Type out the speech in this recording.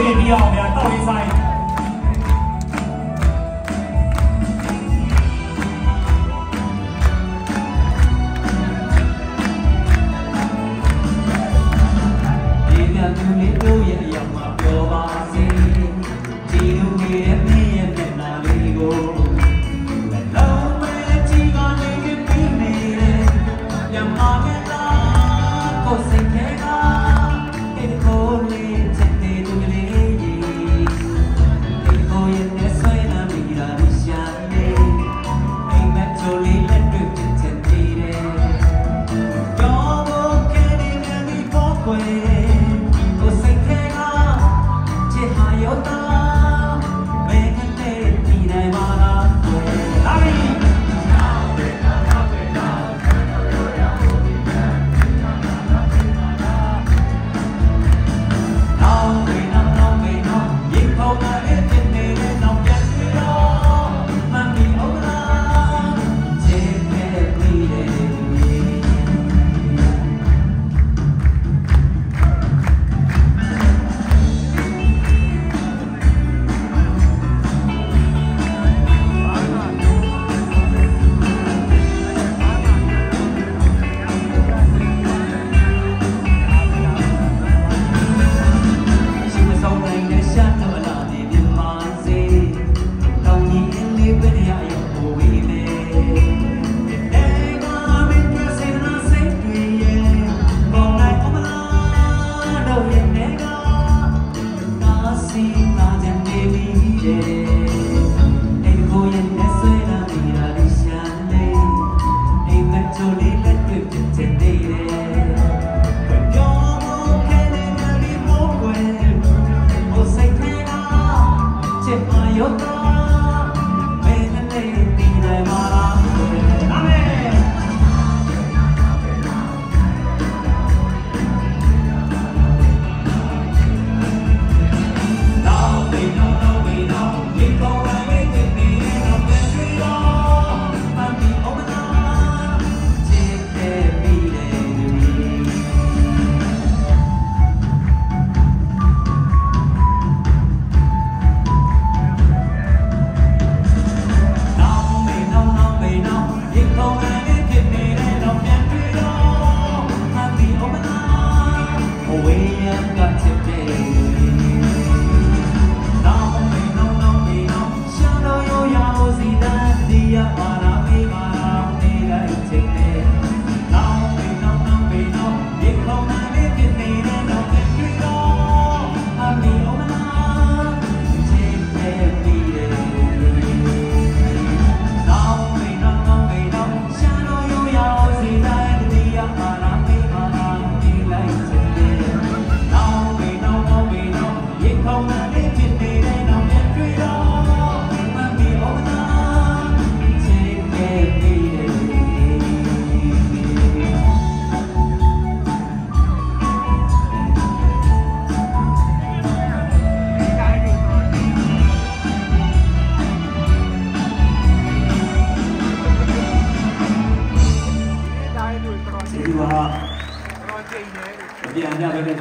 没有必要我们一 diyenler öyle